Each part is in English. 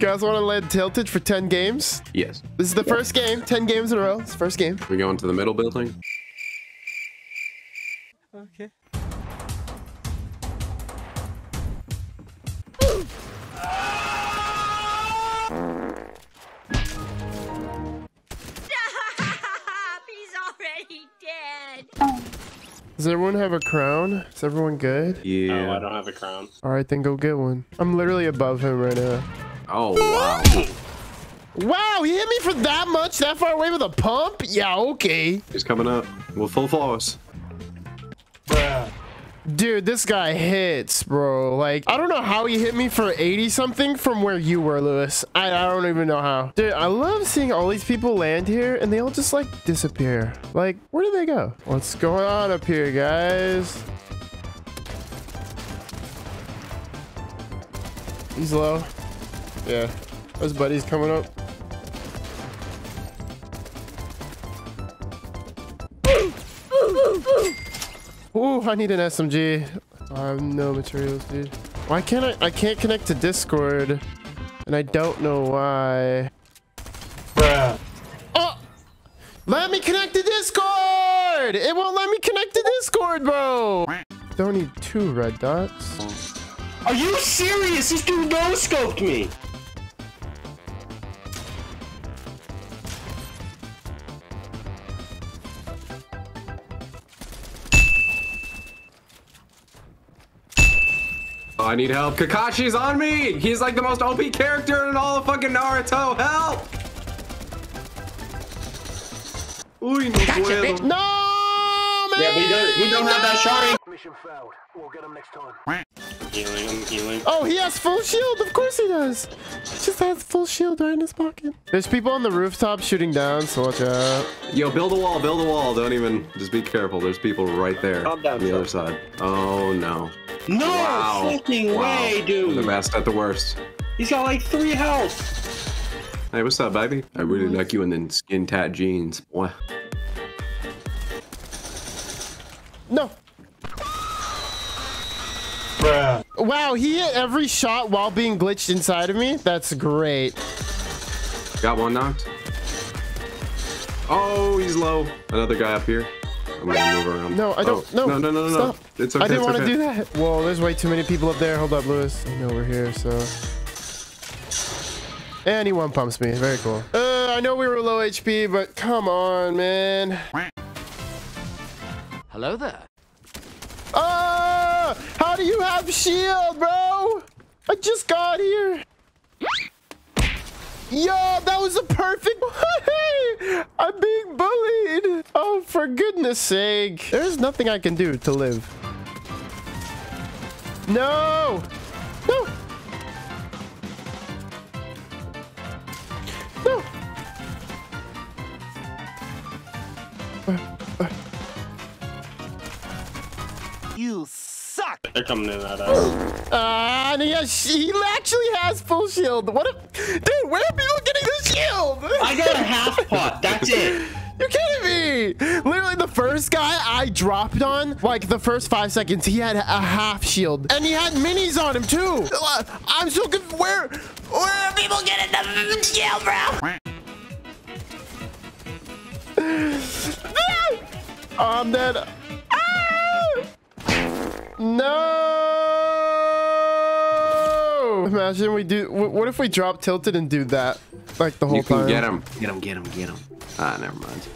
You guys want to land tilted for 10 games? Yes. This is the first game. 10 games in a row. It's the first game. We go into the middle building. Okay. He's already dead. Does everyone have a crown? Is everyone good? Yeah. Oh, I don't have a crown. All right, then go get one. I'm literally above him right now. Oh, wow. Wow, he hit me for that much, that far away with a pump? Yeah, okay. He's coming up. We'll full force. Dude, this guy hits, bro. Like, I don't know how he hit me for 80 something from where you were, Luis. I, I don't even know how. Dude, I love seeing all these people land here and they all just like disappear. Like, where do they go? What's going on up here, guys? He's low. Yeah. Those buddies coming up. Ooh, I need an SMG. I have no materials, dude. Why can't I? I can't connect to Discord, and I don't know why. Bruh. Oh, let me connect to Discord. It won't let me connect to Discord, bro. Don't need two red dots. Are you serious? This dude no scoped me. I need help. Kakashi's on me! He's like the most OP character in all of fucking Naruto. Help! Uy, no puedo. No, man. Yeah, we don't, we don't have that shari. Mission failed. We'll get him next time. Healing, I'm healing. Oh, he has full shield. Of course he does. He just has full shield right in his pocket. There's people on the rooftop shooting down, so watch out. Yo, build a wall, build a wall. Don't even, just be careful. There's people right there Calm down, on the son. other side. Oh, no. No Wow. fucking Wow. way, dude. The dude. best at the worst. He's got like three health. Hey, what's up, baby? I really like you in the skin tat jeans. Boy. No. Bruh. Wow, he hit every shot while being glitched inside of me. That's great. Got one knocked. Oh, he's low. Another guy up here. I'm gonna move around. No, I don't. Oh, no, no, no, no, no. Stop. It's okay. I didn't want to okay. do that. Whoa, there's way too many people up there. Hold up, Luis. I know we're here, so. And he one pumps me. Very cool. Uh, I know we were low HP, but come on, man. Hello there. Ah! How do you have shield, bro? I just got here. Yo, that was a perfect. I'm being bullied. Oh, for goodness sake. There's nothing I can do to live. No. They're coming in at us. Ah, and he, has, he actually has full shield. What a... Dude, where are people getting the shield? I got a half pot. That's it. You're kidding me! Literally, the first guy I dropped on, like the first five seconds, he had a half shield, and he had minis on him too. Uh, I'm so good. Where, where are people getting the shield, bro? I'm dead. No! Imagine we do. What if we drop tilted and do that, like the whole You can time? get him. Get him, get him, get him. Ah, never mind.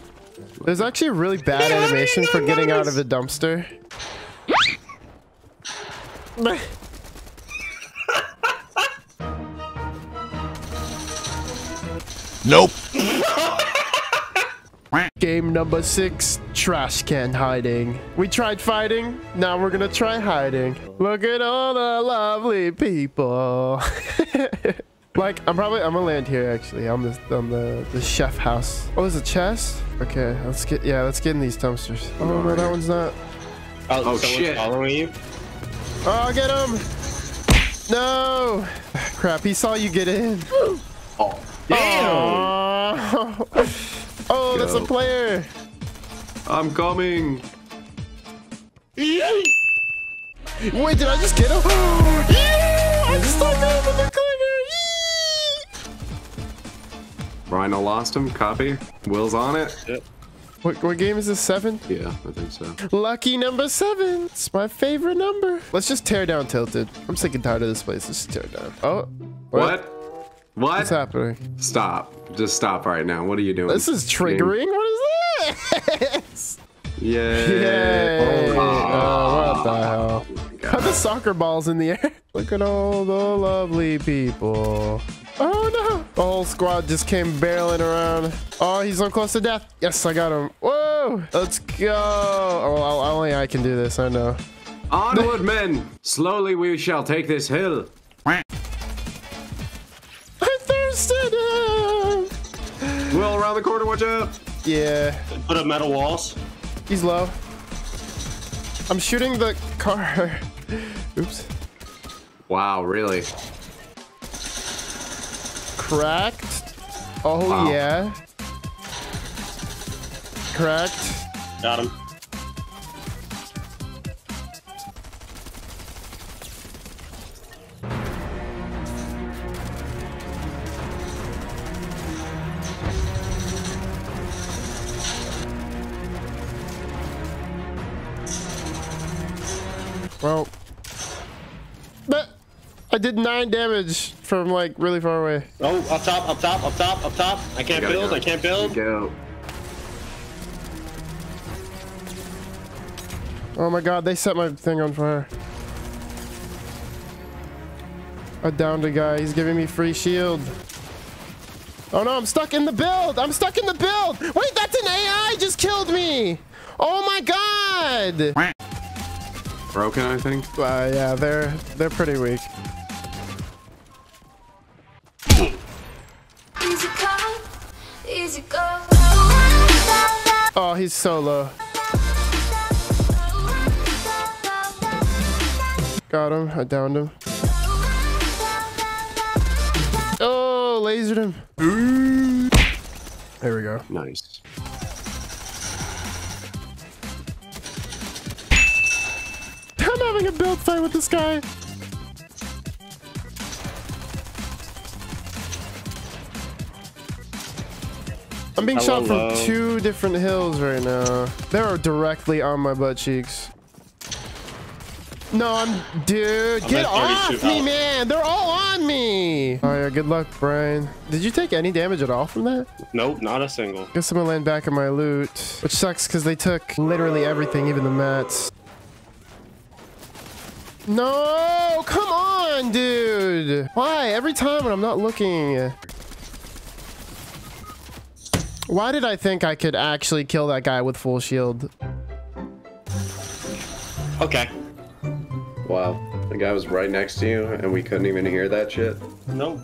There's actually a really bad animation for getting out of a dumpster. Nope. Game number six, trash can hiding. We tried fighting, now we're gonna try hiding. Look at all the lovely people. like, I'm probably, I'm gonna land here actually, on the, on the, the chef house. Oh, there's a chest? Okay, let's get, yeah, let's get in these dumpsters. Oh no, that one's not. Oh, Oh, someone's shit. following you. Oh, get him! No! Crap, he saw you get in. Oh, Damn. Oh, oh that's a player. I'm coming. Wait, did I just get him? yeah! I just stuck him with the clicker. Rhino lost him. Copy. Will's on it. What, what game is this? Seven? Yeah, I think so. Lucky number seven. It's my favorite number. Let's just tear down Tilted. I'm sick and tired of this place. Let's just tear it down. Oh. What? What? What's happening? Stop. Just stop right now. What are you doing? This is triggering. What is this? Yay. Yay. Oh, ah. Oh, what the hell? God. How the soccer balls in the air? Look at all the lovely people. Oh no! The whole squad just came barreling around. Oh, he's so close to death. Yes, I got him. Whoa! Let's go. Oh, only I can do this. I know. Onward, men. Slowly we shall take this hill. I thirsted him. Will around the corner. Watch out. Yeah, Put up metal walls. He's low. I'm shooting the car. Oops. Wow, really? Cracked. Oh Wow. yeah. Cracked. Got him. Well, but I did nine damage from like really far away. Oh, up top, up top, up top, up top. I can't build. go. I can't build. Go. Oh my god, they set my thing on fire. I downed a guy. He's giving me free shield. Oh no, I'm stuck in the build. I'm stuck in the build. Wait, that's an AI just killed me. Oh my god. Broken, I think. Uh, yeah, they're they're pretty weak. Easy come, easy go. Oh, he's so low. Got him. I downed him. Oh, lasered him. There we go. Nice. Having a build fight with this guy. I'm being shot from Hello. two different hills right now. They're directly on my butt cheeks. No, I'm dude. I'm get off me, health. man. They're all on me. Oh yeah, good luck, Brian. Did you take any damage at all from that? Nope, not a single. Guess I'm gonna land back in my loot, which sucks because they took literally everything, even the mats. No, come on, dude. Why? Every time when I'm not looking. Why did I think I could actually kill that guy with full shield? Okay. Wow. The guy was right next to you, and we couldn't even hear that shit. Nope.